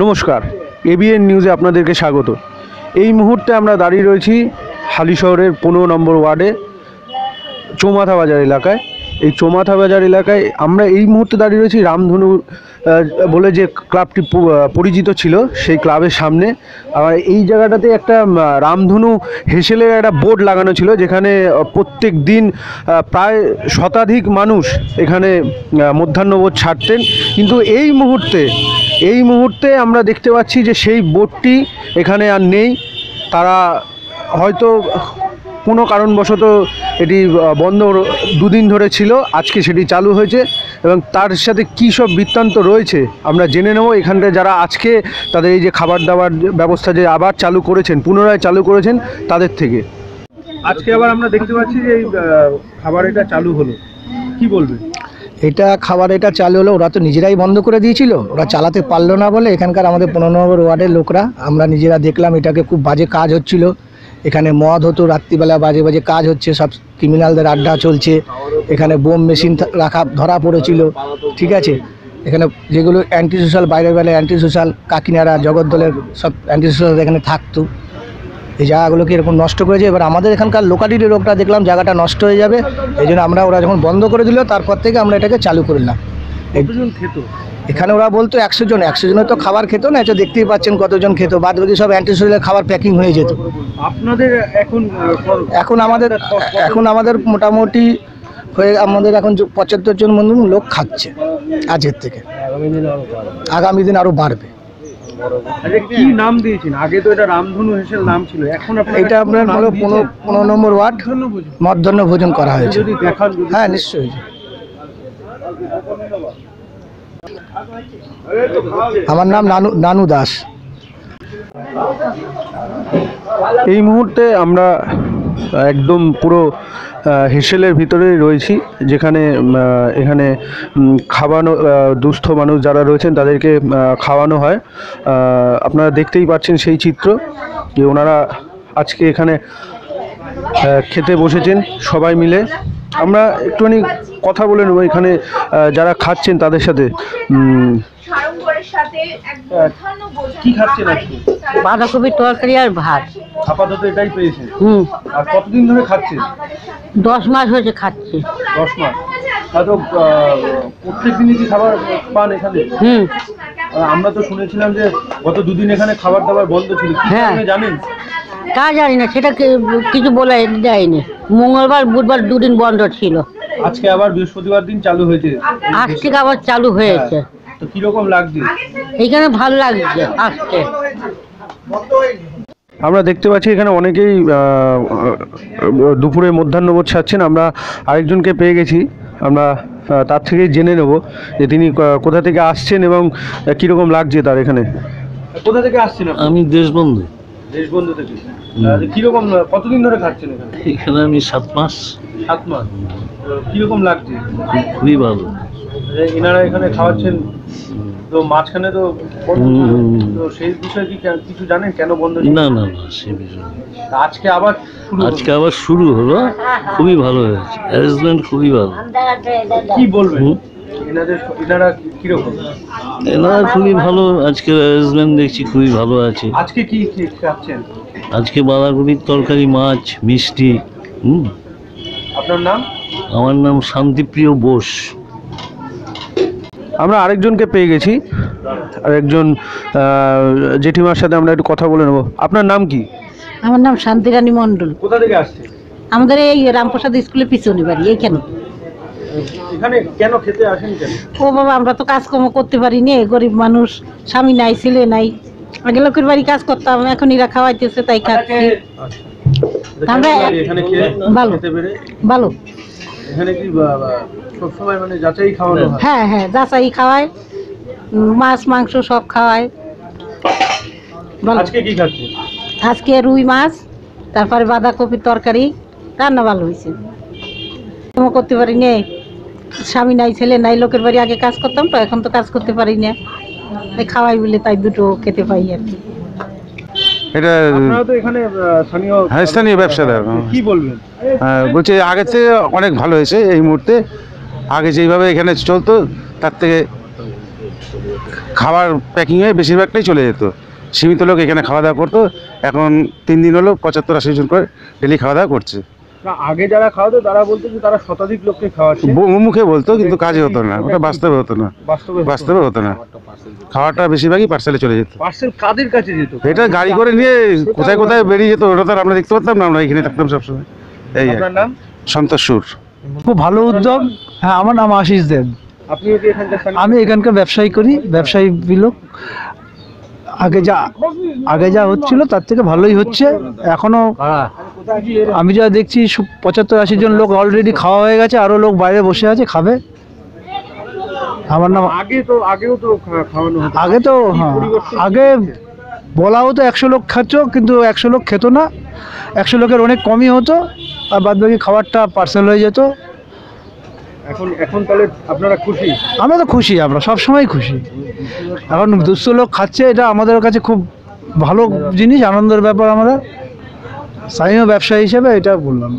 নমস্কার এবিএন নিউজে আপনাদেরকে স্বাগত। এই মুহূর্তে আমরা দাঁড়িয়ে রয়েছি হালি শহরের পনেরো নম্বর ওয়ার্ডে চৌমাথা বাজার এলাকায়। এই চৌমাথা বাজার এলাকায় আমরা এই মুহূর্তে দাঁড়িয়ে রয়েছি রামধনু বলে যে ক্লাবটি পরিচিত ছিল সেই ক্লাবের সামনে। আর এই জায়গাটাতে একটা রামধনু হেসেলের একটা বোর্ড লাগানো ছিল যেখানে প্রত্যেক দিন প্রায় শতাধিক মানুষ এখানে আহ, মধ্যাহ্নভোজ ছাড়তেন। কিন্তু এই মুহূর্তে এই মুহূর্তে আমরা দেখতে পাচ্ছি যে সেই বোর্ডটি এখানে আর নেই। তারা হয়তো কোনো কারণবশত এটি বন্ধ দুদিন ধরে ছিল। আজকে সেটি চালু হয়েছে এবং তার সাথে কী সব বৃত্তান্ত রয়েছে আমরা জেনে নেব। এখানটায় যারা আজকে তাদের এই যে খাবার দাবার ব্যবস্থা যে আবার চালু করেছেন, পুনরায় চালু করেছেন, তাদের থেকে। আজকে আবার আমরা দেখতে পাচ্ছি যে এই খাবার এটা চালু হলো। কি বলবেন? এটা খাবার, এটা চালু হলো, ওরা তো নিজেরাই বন্ধ করে দিয়েছিল। ওরা চালাতে পারল না বলে এখানকার আমাদের পনেরো নম্বর ওয়ার্ডের লোকরা, আমরা নিজেরা দেখলাম এটাকে খুব বাজে কাজ হচ্ছিল। এখানে মদ হতো, রাত্রিবেলা বাজে বাজে কাজ হচ্ছে, সব ক্রিমিনালদের আড্ডা চলছে। এখানে বোম মেশিন রাখা, ধরা পড়েছিল, ঠিক আছে? এখানে যেগুলো অ্যান্টি সোশ্যাল বাইরে বেলা অ্যান্টি সোশ্যাল কাকিনারা, জগদ্দলের সব অ্যান্টি সোশ্যাল এখানে থাকতো। এই জায়গাগুলোকে এরকম নষ্ট করেছে? এবার আমাদের এখানকার লোকালিটির লোকরা দেখলাম জায়গাটা নষ্ট হয়ে যাবে। এই জন্য আমরা ওরা যখন বন্ধ করে দিল তারপর থেকে আমরা এটাকে চালু করলাম এখানে ওরা বলতো একশো জন। একশো জনের তো খাবার খেত না এটা দেখতেই পাচ্ছেন কতজন খেত। বাদ বাকি সব অ্যান্টিসোরিয়াল খাবার প্যাকিং হয়ে যেত। আপনাদের এখন এখন আমাদের এখন আমাদের মোটামুটি হয়ে আমাদের এখন পঁচাত্তর জন মতন লোক খাচ্ছে আজকের থেকে। আগামী দিন আরও বাড়বে। আচ্ছা কি নাম দিয়েছেন? আগে তো এটা রামধনু হেসেল নাম ছিল এখন এটা আপনার হলো পনেরো পনেরো নম্বর ওয়ার্ড। মধ্যাহ্ন ভোজন। করা হয়েছে। হ্যাঁ নিশ্চয়ই। আমার নাম নানু নানু দাস। এই মুহূর্তে আমরা একদম পুরো হেসেলের ভিতরেই রয়েছি যেখানে এখানে খাওয়ানো দুস্থ মানুষ যারা রয়েছেন তাদেরকে খাওয়ানো হয়। আপনারা দেখতেই পাচ্ছেন সেই চিত্র যে ওনারা আজকে এখানে খেতে বসেছেন সবাই মিলে। আমরা একটুখানি কথা বলে নেব এখানে যারা খাচ্ছেন তাদের সাথে। বাঁধাকপির তরকারি আর ভাত। আপাতত এটাই পেয়েছেন হুম। আর কতদিন ধরে খাচ্ছেন দশ মাস হয়েছে খাচ্ছি। দশ মাস। হয়তো প্রত্যেক দিনই কি খাবার পান এখানে? হুম। আমরা তো শুনেছিলাম যে গত দুদিন এখানে খাবার দাবার বন্ধ ছিল। কি হ্যাঁ। জানেন? তা জানি না সেটা কি- কিছু বলে দেয়নি। মঙ্গলবার বুধবার দুদিন বন্ধ ছিল। আজকে আবার বৃহস্পতিবার দিন চালু হয়েছে। আজ থেকে আবার চালু হয়েছে। হ্যাঁ। তো কীরকম লাগছে? এইখানে ভালো লাগছে আসতে আমরা দেখতে পাচ্ছি এখানে অনেকেই দুপুরে মধ্যাহ্নভোজ ছাড়ছেন আমরা আরেকজনকে পেয়ে গেছি। আমরা তার থেকেই জেনে নেব যে তিনি কোথা থেকে আসছেন এবং কীরকম লাগছে তার এখানে। কোথা থেকে আসছেন আমি দেশবন্ধু। দেশবন্ধু থেকে। কীরকম কতদিন ধরে খাচ্ছেন এখানে? এখানে আমি সাত মাস। সাত মাস। কীরকম লাগছে? খুবই ভালো। যে এনারা এখানে খাওয়াচ্ছেন তো মাঝখানে তো বন্ধ ছিল। তো সেই বিষয়ে কি কে- কিছু জানেন কেন বন্ধ ছিল? না না না সে বিষয় নেই। তা আজকে আবার শুরু হলো। আজকে আবার শুরু হলো খুবই ভালো হয়েছে অ্যারেঞ্জমেন্ট খুবই ভালো কি বলবেন হুম। এনাদের এনারা কি- কীরকম এনারা খুবই ভালো আজকের অ্যারেঞ্জমেন্ট দেখছি খুবই ভালো আছে আজকে কি কি খাচ্ছেন আজকে বাঁধাকপির তরকারি মাছ মিষ্টি হুম আপনার নাম আমার নাম শান্তিপ্রিয় বোস আমরা আরেকজনকে পেয়ে গেছি। আরেকজন জেঠিমার সাথে আমরা একটু কথা বলে নেব। আপনার নাম কি? আমার নাম শান্তিরানী মণ্ডল। কোথা থেকে আসছে আমাদের এই রামপ্রসাদ স্কুলের পিছনে বাড়ি এইখানে। ও বাবা আমরা তো কাজকর্ম করতে পারি নে গরিব মানুষ স্বামী নাই ছেলে নাই। আগে লোকের বাড়ি কাজ করতাম এখন এরা খাওয়াইতেছে তাই খাচ্ছি। আমরা ভালো। ভালো। এখানে কি সবসময় মানে যাচাই খাওয়ানো হয়? হ্যাঁ হ্যাঁ যাচাই খাওয়ায় মাছ মাংস সব খাওয়ায়। আজকে কি খাচ্ছে আজকে রুই মাছ তারপরে বাঁধাকপির তরকারি রান্না ভালো হয়েছে। কাজকর্ম করতে পারি নে স্বামী নাই ছেলে নাই লোকের বাড়ি আগে কাজ করতাম তো এখন তো কাজ করতে পারি না। খাওয়াই বলে তাই দুটো খেতে পাই আর কি। এটা এখানে স্থানীয় হ্যাঁ স্থানীয় ব্যবসাদার কি বলবেন? হ্যাঁ, বলছি আগের থেকে অনেক ভালো হয়েছে এই মুহূর্তে। আগে যেইভাবে এখানে চলতো তার থেকে খাবার প্যাকিং হয়ে বেশিরভাগটাই চলে যেত। সীমিত লোক এখানে খাওয়া দাওয়া করতো। এখন তিন দিন হলো পঁচাত্তর আশি জন করে ডেলি খাওয়া দাওয়া করছে। না আগে যারা খাওয়াতো তারা বলতো যে তারা শতাধিক লোককে খাওয়াচ্ছে। মুখে বলতো কিন্তু কাজে হতো না। ওটা বাস্তবে হতো না। বাস্তবে হতো না। খাওয়াটা বেশিরভাগই পার্সেলে চলে যেত। পার্সেল কাদের কাছে যেত? এটা গাড়ি করে নিয়ে কোথায় কোথায় বেরিয়ে যেত ওটা তো আর আমরা দেখতে পারতাম না আমরা এখানে থাকতাম সবসময়। এই আপনার নাম? সন্তোষ সুর। খুব ভালো উদ্যোগ। হ্যাঁ আমার নাম আশিস দেব। আপনিও কি এখানকার আমি এখানকার ব্যবসায়ী করি ব্যবসায়ী লোক আগে যা আগে যা হচ্ছিল তার থেকে ভালোই হচ্ছে। এখনও আমি যা দেখছি পঁচাত্তর আশি জন লোক অলরেডি খাওয়া হয়ে গেছে আরও লোক বাইরে বসে আছে খাবে। আমার নাম আগে তো আগেও তো খাওয়ানো আগে তো হ্যাঁ। আগে বলা হতো একশো লোক খাচ্ছ কিন্তু একশো লোক খেত না। একশো লোকের অনেক কমই হতো আর বাদ বাকি খাবারটা পার্সেল হয়ে যেত। এখন এখন তাহলে আপনারা খুশি? আমরা তো খুশি আমরা সব সময় খুশি। এখন দুশো লোক খাচ্ছে এটা আমাদের কাছে খুব ভালো জিনিস আনন্দের ব্যাপার আমরা স্থানীয় ব্যবসা হিসেবে এটা বললাম।